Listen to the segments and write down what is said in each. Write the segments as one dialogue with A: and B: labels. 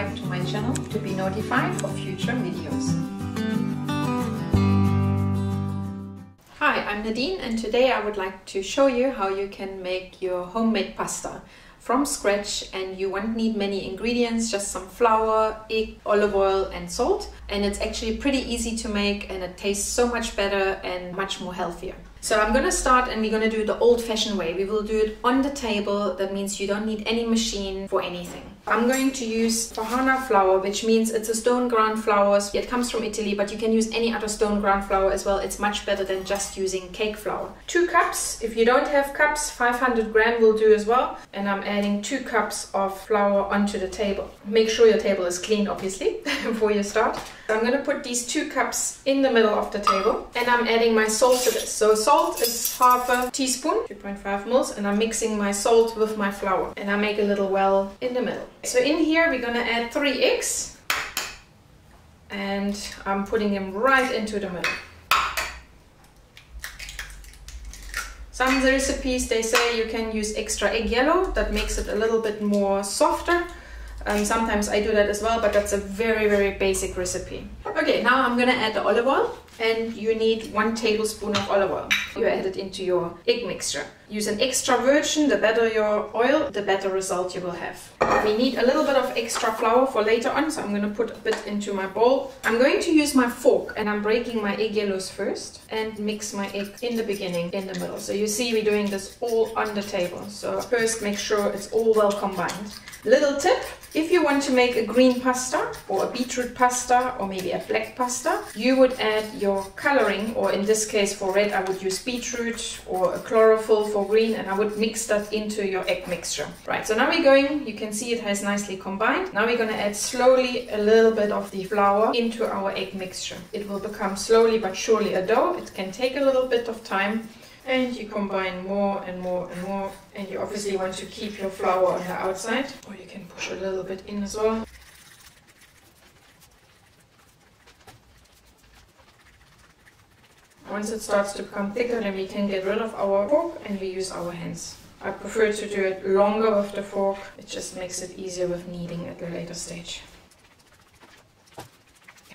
A: subscribe to my channel to be notified of future videos. Hi, I'm Nadine and today I would like to show you how you can make your homemade pasta from scratch and you won't need many ingredients, just some flour, egg, olive oil and salt. And it's actually pretty easy to make and it tastes so much better and much more healthier. So I'm gonna start and we're gonna do it the old fashioned way. We will do it on the table. That means you don't need any machine for anything. I'm going to use Farina flour, which means it's a stone ground flour. It comes from Italy, but you can use any other stone ground flour as well. It's much better than just using cake flour. Two cups. If you don't have cups, 500 gram will do as well. And I'm adding two cups of flour onto the table. Make sure your table is clean, obviously, before you start. So I'm gonna put these two cups in the middle of the table and I'm adding my salt to this. So salt is half a teaspoon, 2.5 mils, and I'm mixing my salt with my flour. And I make a little well in the middle. So in here we're gonna add three eggs and I'm putting them right into the middle. Some recipes they say you can use extra egg yellow that makes it a little bit more softer um, sometimes I do that as well, but that's a very, very basic recipe. Okay, now I'm gonna add the olive oil and you need one tablespoon of olive oil. You add it into your egg mixture. Use an extra virgin, the better your oil, the better result you will have. We need a little bit of extra flour for later on, so I'm gonna put a bit into my bowl. I'm going to use my fork and I'm breaking my egg yellows first and mix my egg in the beginning, in the middle. So you see we're doing this all on the table. So first make sure it's all well combined. Little tip, if you want to make a green pasta or a beetroot pasta or maybe a black pasta, you would add your coloring or in this case for red I would use beetroot or a chlorophyll for green and I would mix that into your egg mixture. Right, so now we're going, you can see it has nicely combined. Now we're going to add slowly a little bit of the flour into our egg mixture. It will become slowly but surely a dough. It can take a little bit of time and you combine more and more and more and you obviously want to keep your flour on the outside or you can push a little bit in as well. Once it starts to become thicker then we can get rid of our fork and we use our hands. I prefer to do it longer with the fork, it just makes it easier with kneading at a later stage.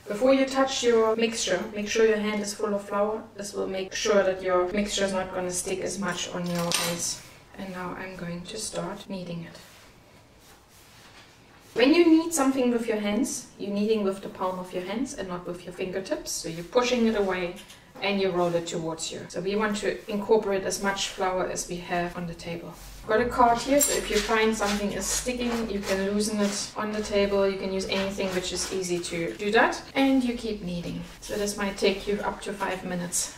A: Before you touch your mixture, make sure your hand is full of flour. This will make sure that your mixture is not going to stick as much on your hands. And now I'm going to start kneading it. When you knead something with your hands, you're kneading with the palm of your hands and not with your fingertips. So you're pushing it away and you roll it towards you. So we want to incorporate as much flour as we have on the table. Got a card here, so if you find something is sticking, you can loosen it on the table. You can use anything which is easy to do that. And you keep kneading. So this might take you up to five minutes.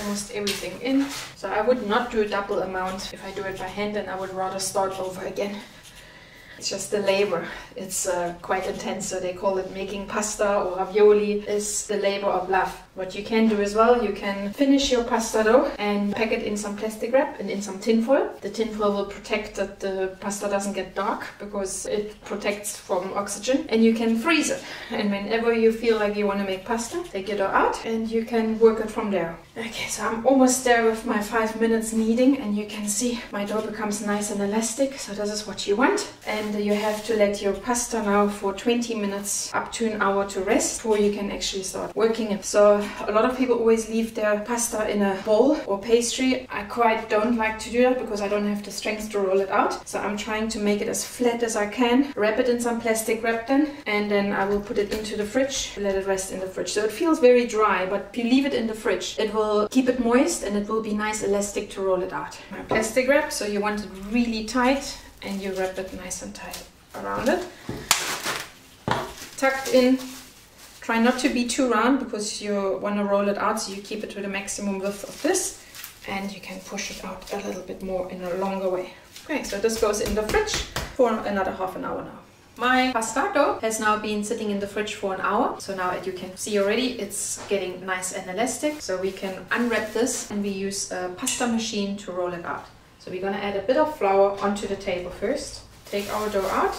A: Almost everything in. So I would not do a double amount if I do it by hand and I would rather start over again. It's just the labor. It's uh, quite intense, so they call it making pasta or ravioli is the labor of love. What you can do as well, you can finish your pasta dough and pack it in some plastic wrap and in some tinfoil. The tinfoil will protect that the pasta doesn't get dark because it protects from oxygen and you can freeze it. And whenever you feel like you want to make pasta, take your dough out and you can work it from there. Okay, so I'm almost there with my five minutes kneading and you can see my dough becomes nice and elastic. So this is what you want. And you have to let your pasta now for 20 minutes up to an hour to rest before you can actually start working it. So a lot of people always leave their pasta in a bowl or pastry. I quite don't like to do that because I don't have the strength to roll it out. So I'm trying to make it as flat as I can. Wrap it in some plastic wrap then and then I will put it into the fridge, let it rest in the fridge. So it feels very dry but if you leave it in the fridge it will keep it moist and it will be nice elastic to roll it out. My plastic wrap so you want it really tight and you wrap it nice and tight around it. Tucked in Try not to be too round because you want to roll it out so you keep it to the maximum width of this and you can push it out a little bit more in a longer way. Okay, so this goes in the fridge for another half an hour now. My pastato has now been sitting in the fridge for an hour. So now as you can see already, it's getting nice and elastic. So we can unwrap this and we use a pasta machine to roll it out. So we're gonna add a bit of flour onto the table first. Take our dough out.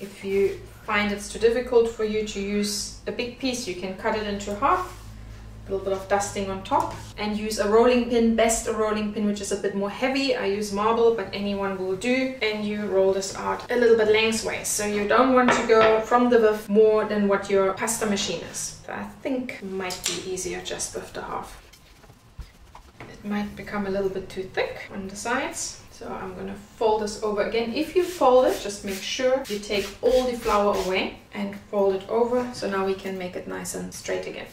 A: If you find it's too difficult for you to use a big piece, you can cut it into half a little bit of dusting on top and use a rolling pin best a rolling pin which is a bit more heavy. I use marble but anyone will do. And you roll this out a little bit lengthways. So you don't want to go from the width more than what your pasta machine is. I think might be easier just with the half might become a little bit too thick on the sides so I'm gonna fold this over again. If you fold it, just make sure you take all the flour away and fold it over. So now we can make it nice and straight again.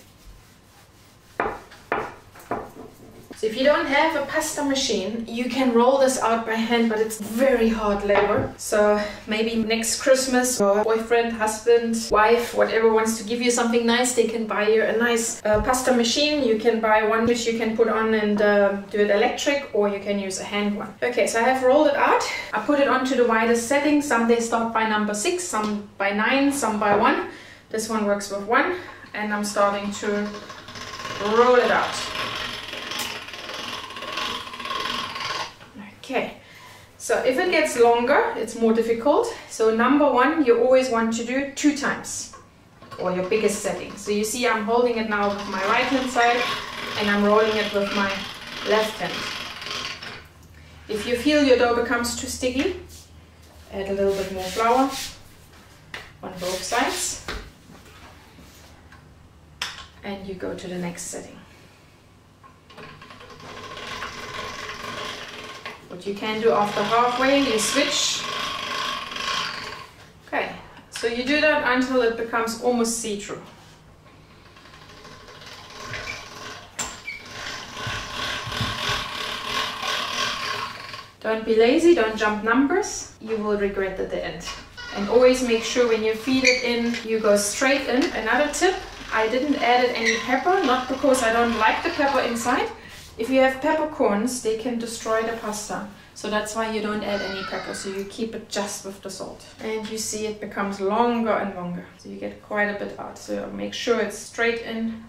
A: So if you don't have a pasta machine, you can roll this out by hand, but it's very hard labor. So maybe next Christmas, your boyfriend, husband, wife, whatever wants to give you something nice, they can buy you a nice uh, pasta machine. You can buy one which you can put on and uh, do it electric, or you can use a hand one. Okay, so I have rolled it out. I put it onto the widest setting. Some they start by number six, some by nine, some by one. This one works with one, and I'm starting to roll it out. Okay, so if it gets longer, it's more difficult. So number one, you always want to do two times or your biggest setting. So you see I'm holding it now with my right hand side and I'm rolling it with my left hand. If you feel your dough becomes too sticky, add a little bit more flour on both sides and you go to the next setting. What you can do after halfway, you switch. Okay, so you do that until it becomes almost see-through. Don't be lazy, don't jump numbers. You will regret at the end. And always make sure when you feed it in, you go straight in. Another tip, I didn't add any pepper, not because I don't like the pepper inside, if you have peppercorns, they can destroy the pasta. So that's why you don't add any pepper, so you keep it just with the salt. And you see it becomes longer and longer. So you get quite a bit out. So make sure it's straight in.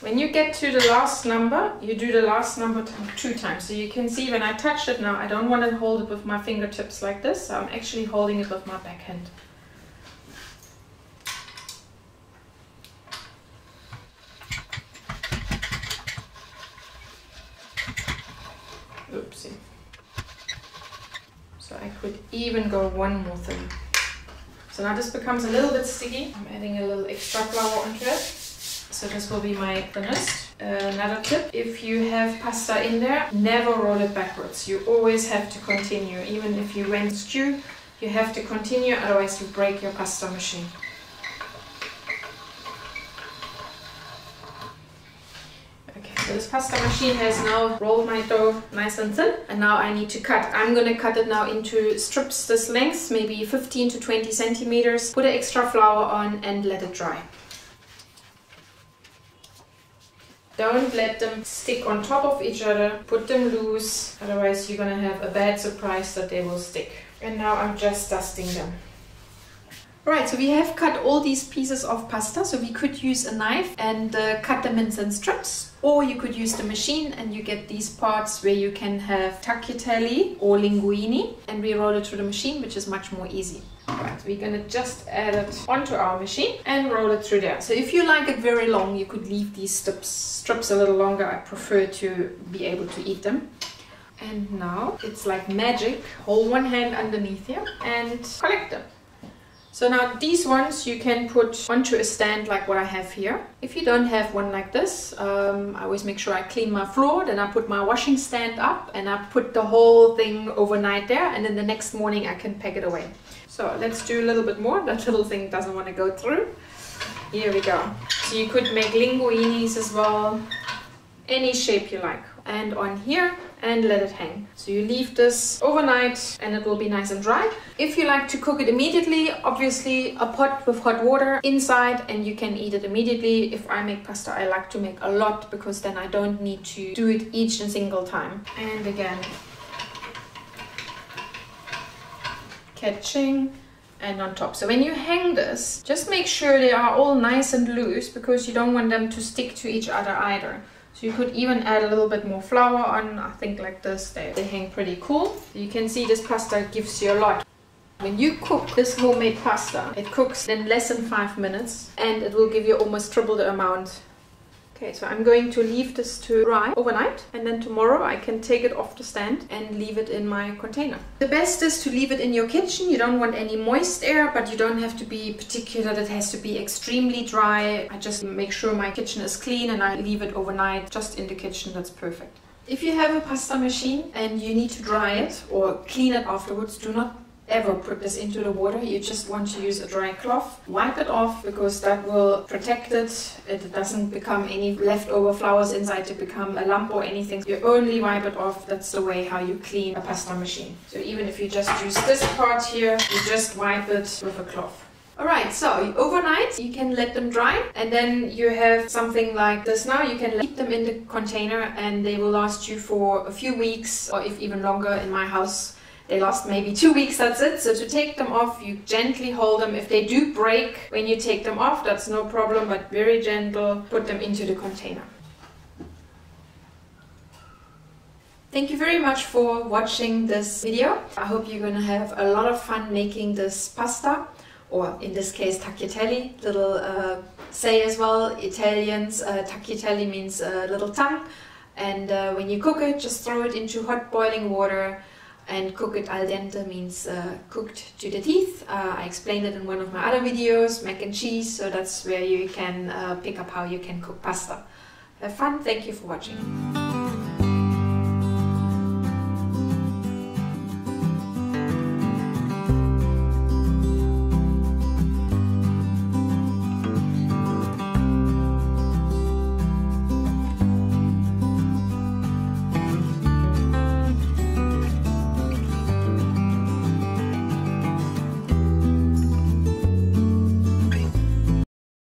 A: When you get to the last number, you do the last number two times. So you can see when I touch it now, I don't want to hold it with my fingertips like this. So I'm actually holding it with my backhand. Oopsie. So I could even go one more thing. So now this becomes a little bit sticky. I'm adding a little extra flour onto it. So this will be my thinnest. Another tip, if you have pasta in there, never roll it backwards. You always have to continue. Even if you went stew, you have to continue, otherwise you break your pasta machine. So this pasta machine has now rolled my dough nice and thin and now I need to cut. I'm gonna cut it now into strips this length, maybe 15 to 20 centimeters. Put an extra flour on and let it dry. Don't let them stick on top of each other. Put them loose, otherwise you're gonna have a bad surprise that they will stick. And now I'm just dusting them. Right, so we have cut all these pieces of pasta, so we could use a knife and uh, cut them in thin strips, or you could use the machine and you get these parts where you can have tagliatelle or linguini and we roll it through the machine, which is much more easy. Right, we're gonna just add it onto our machine and roll it through there. So if you like it very long, you could leave these strips, strips a little longer. I prefer to be able to eat them. And now it's like magic. Hold one hand underneath here and collect them. So now these ones you can put onto a stand like what I have here. If you don't have one like this, um, I always make sure I clean my floor, then I put my washing stand up and I put the whole thing overnight there and then the next morning I can pack it away. So let's do a little bit more. That little thing doesn't want to go through. Here we go. So you could make linguines as well, any shape you like. And on here and let it hang. So you leave this overnight and it will be nice and dry. If you like to cook it immediately, obviously a pot with hot water inside and you can eat it immediately. If I make pasta, I like to make a lot because then I don't need to do it each and single time. And again, catching and on top. So when you hang this, just make sure they are all nice and loose because you don't want them to stick to each other either. So you could even add a little bit more flour on, I think like this, they, they hang pretty cool. You can see this pasta gives you a lot. When you cook this homemade pasta, it cooks in less than five minutes and it will give you almost triple the amount Okay, so I'm going to leave this to dry overnight and then tomorrow I can take it off the stand and leave it in my container. The best is to leave it in your kitchen. You don't want any moist air, but you don't have to be particular that it has to be extremely dry. I just make sure my kitchen is clean and I leave it overnight just in the kitchen. That's perfect. If you have a pasta machine and you need to dry it or clean it afterwards, do not ever put this into the water. You just want to use a dry cloth. Wipe it off because that will protect it. It doesn't become any leftover flowers inside to become a lump or anything. You only wipe it off. That's the way how you clean a pasta machine. So even if you just use this part here, you just wipe it with a cloth. Alright, so overnight you can let them dry and then you have something like this now. You can keep them in the container and they will last you for a few weeks or if even longer in my house they last maybe two weeks, that's it. So to take them off, you gently hold them. If they do break when you take them off, that's no problem, but very gentle, put them into the container. Thank you very much for watching this video. I hope you're gonna have a lot of fun making this pasta, or in this case tagliatelle, little uh, say as well, Italians, uh, means uh, little tongue. And uh, when you cook it, just throw it into hot boiling water and cook it al dente means uh, cooked to the teeth. Uh, I explained it in one of my other videos, mac and cheese, so that's where you can uh, pick up how you can cook pasta. Have fun, thank you for watching.